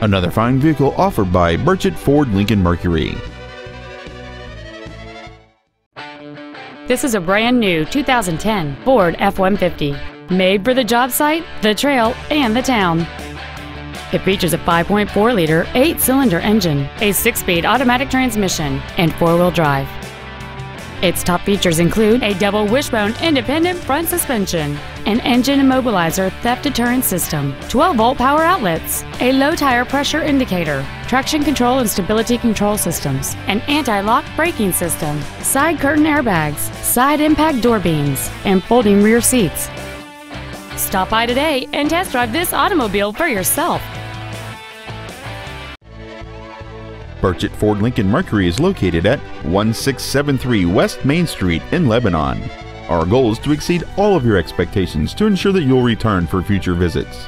Another fine vehicle offered by Burchett Ford Lincoln Mercury. This is a brand new 2010 Ford F-150, made for the job site, the trail, and the town. It features a 5.4-liter, 8-cylinder engine, a 6-speed automatic transmission, and 4-wheel drive. Its top features include a double wishbone independent front suspension, an engine immobilizer theft deterrent system, 12-volt power outlets, a low tire pressure indicator, traction control and stability control systems, an anti-lock braking system, side curtain airbags, side impact door beams, and folding rear seats. Stop by today and test drive this automobile for yourself. Burchett Ford Lincoln Mercury is located at 1673 West Main Street in Lebanon. Our goal is to exceed all of your expectations to ensure that you'll return for future visits.